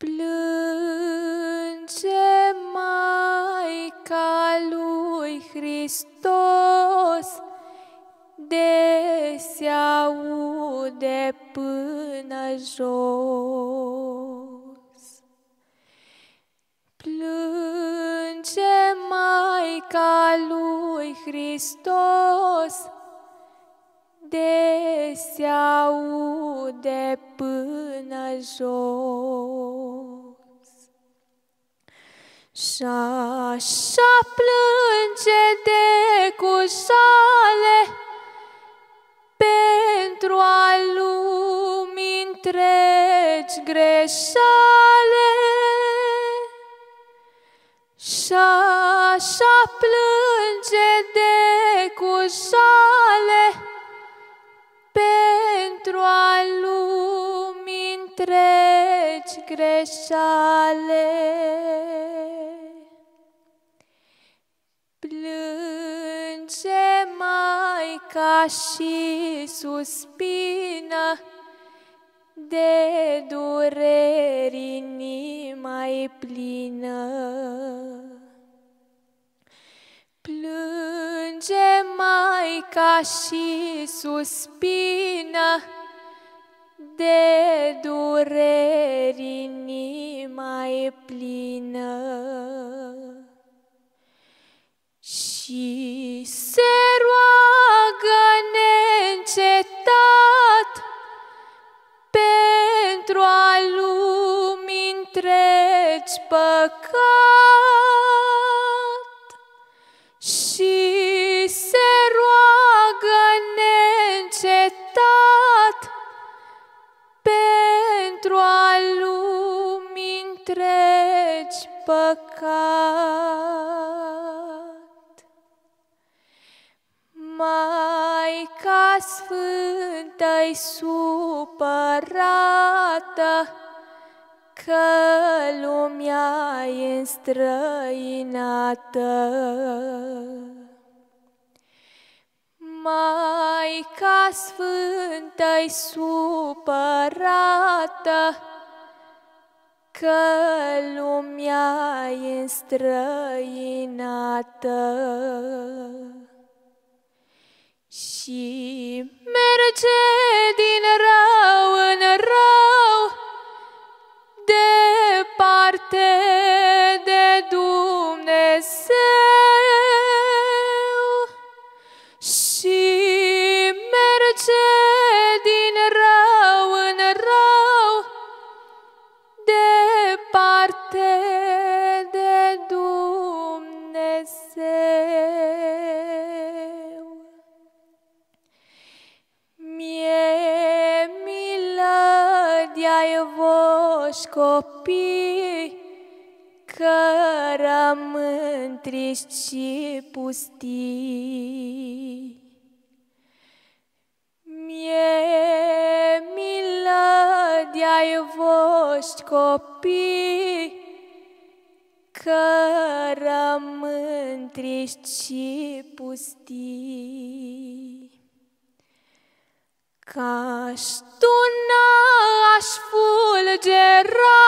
Plânge Maica lui Hristos, de se aude până jos. Plânge Maica lui Hristos, de se aude până jos. Și așa plânge de cu jale pentru a lumii întregi greșale. Și așa plânge de cu jale pentru a lumii întregi greșale. Maica și suspină de dureri inima e plină. Plânge Maica și suspină de dureri inima e plină. Păcat. Și se roagă neîncetat pentru a lumii întregi păcat. Maica Sfântă-i supărată că lumea e înstrăinată. Maica Sfântă-i supărată. Că lumea e înstrăinată și merge din rău în rău, Dumnezeu. Mie milă de-ai voși copii, că rămân triști și pustii. Mie milă de-ai voști copii, că rămân triști și pustii. Ca-aș tuna, aș fulgera,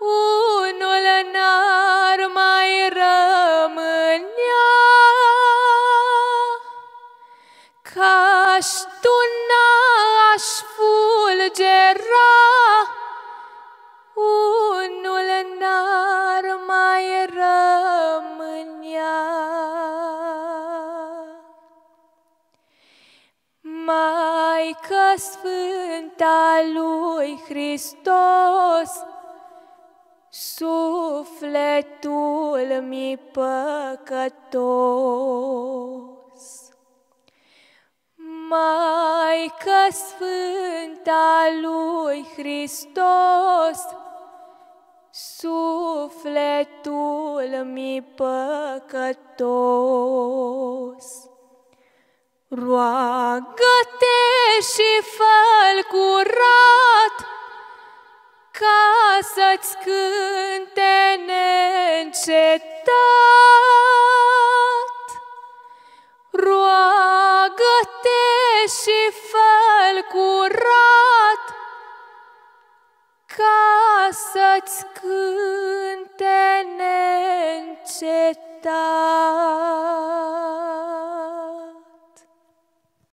unul n-ar mai rămânea. Ca-aș tuna, aș fulgera, Maică Sfânta lui Hristos, sufletul mi păcătos. Maică Sfânta lui Hristos, sufletul mi păcătos. Roagă-te și fă curat, ca să-ți cânte neîncetat. Roagă-te și fă curat, ca să-ți cânte